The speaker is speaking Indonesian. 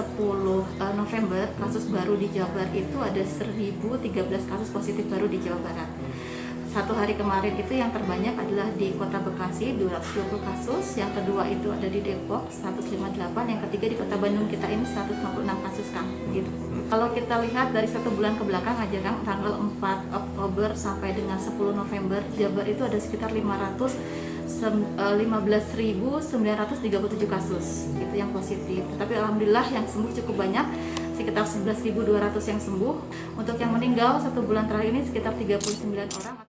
10 uh, November kasus baru di Jawa Barat itu ada 1013 kasus positif baru di Jawa Barat. Satu hari kemarin itu yang terbanyak adalah di Kota Bekasi 220 kasus, yang kedua itu ada di Depok 158, yang ketiga di Kota Bandung kita ini 156 kasus Kang. Gitu. Kalau kita lihat dari satu bulan ke belakang aja Kang, tanggal 4 Oktober sampai dengan 10 November, Jabar itu ada sekitar 500 sem- eh, 15.937 kasus itu yang positif. Tapi alhamdulillah yang sembuh cukup banyak sekitar 11.200 yang sembuh. Untuk yang meninggal satu bulan terakhir ini sekitar 39 orang.